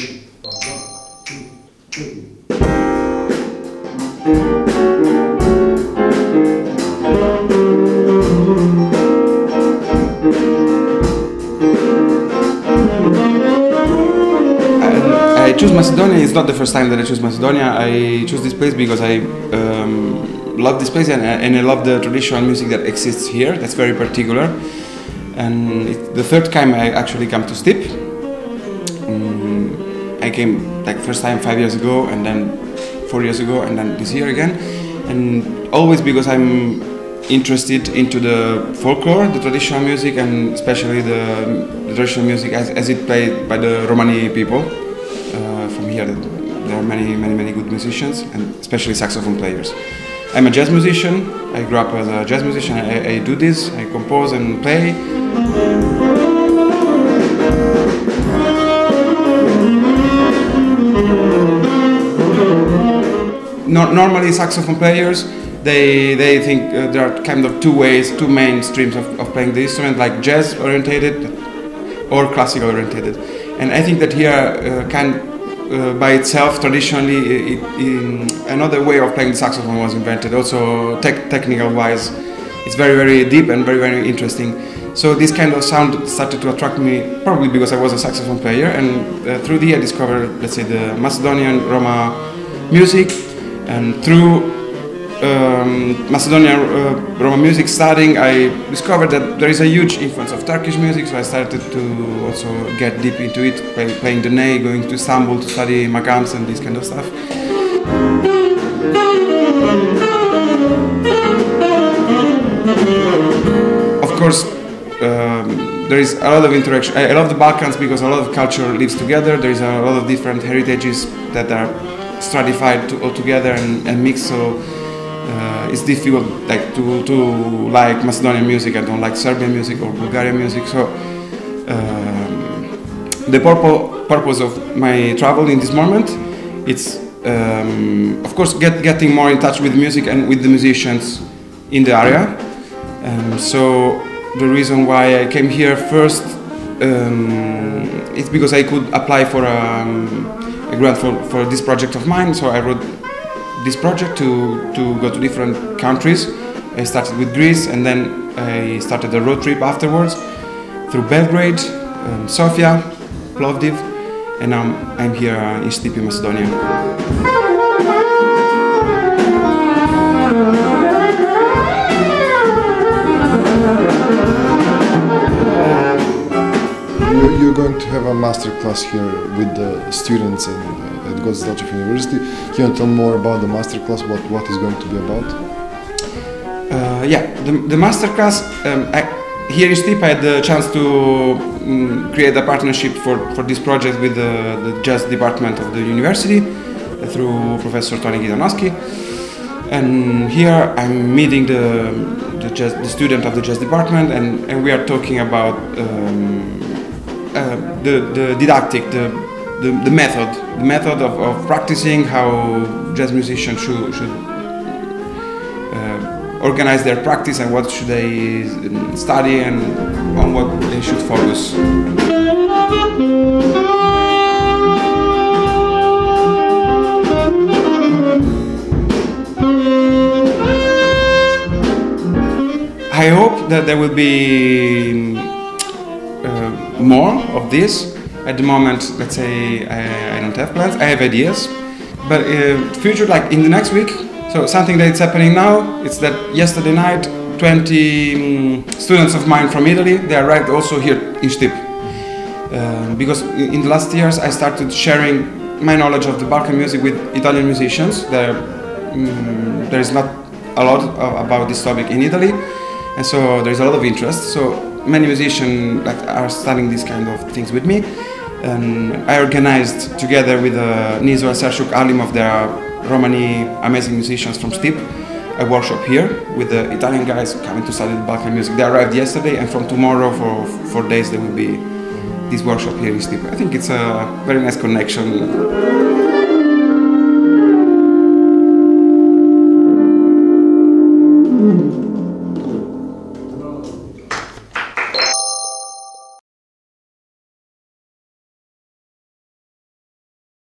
I choose Macedonia. It's not the first time that I choose Macedonia. I choose this place because I um, love this place and, and I love the traditional music that exists here. That's very particular. And it's the third time I actually come to Stip. I came like first time five years ago, and then four years ago, and then this year again. And always because I'm interested into the folklore, the traditional music, and especially the, the traditional music as, as it played by the Romani people uh, from here. There are many, many, many good musicians, and especially saxophone players. I'm a jazz musician. I grew up as a jazz musician. I, I do this. I compose and play. No, normally, saxophone players they they think uh, there are kind of two ways, two main streams of, of playing the instrument, like jazz orientated or classical orientated. And I think that here uh, can uh, by itself traditionally it, another way of playing the saxophone was invented. Also tech, technical wise, it's very very deep and very very interesting. So this kind of sound started to attract me probably because I was a saxophone player, and uh, through the I discovered let's say the Macedonian Roma music, and through um, Macedonian uh, Roma music studying, I discovered that there is a huge influence of Turkish music, so I started to also get deep into it, play, playing the ney, going to Istanbul to study makams and this kind of stuff. Of course, um, there is a lot of interaction. I, I love the Balkans because a lot of culture lives together. There is a lot of different heritages that are stratified to, all together and, and mixed. So uh, it's difficult like to, to like Macedonian music. I don't like Serbian music or Bulgarian music. So um, the purpo- purpose of my travel in this moment, it's um, of course get, getting more in touch with music and with the musicians in the area. Um, so the reason why I came here first, um, it's because I could apply for a, a grant for, for this project of mine. So I wrote this project to, to go to different countries. I started with Greece and then I started a road trip afterwards through Belgrade, um, Sofia, Plovdiv, and now I'm here in Stipi, Macedonia. Going to have a master class here with the students in, uh, at Goce University. Can you tell more about the master class? What what is going to be about? Uh, yeah, the, the master class um, I, here in Stip, I had the chance to um, create a partnership for, for this project with the, the jazz department of the university uh, through Professor Tony Kitanovski. And here I'm meeting the, the, jazz, the student of the jazz department, and, and we are talking about um, uh, the, the didactic, the, the, the method, the method of, of practicing how jazz musicians should, should uh, organize their practice and what should they study and on what they should focus. I hope that there will be more of this. At the moment, let's say I, I don't have plans. I have ideas, but uh, future, like in the next week. So something that's happening now. It's that yesterday night, 20 um, students of mine from Italy they arrived also here in Stip. Uh, because in the last years I started sharing my knowledge of the Balkan music with Italian musicians. There, um, there is not a lot of, about this topic in Italy, and so there is a lot of interest. So many musicians that are studying these kind of things with me. And I organized together with uh, Nizo and Sershuk Alim of their Romani amazing musicians from Stip a workshop here with the Italian guys coming to study Balkan music. They arrived yesterday, and from tomorrow for four days there will be this workshop here in Stip. I think it's a very nice connection.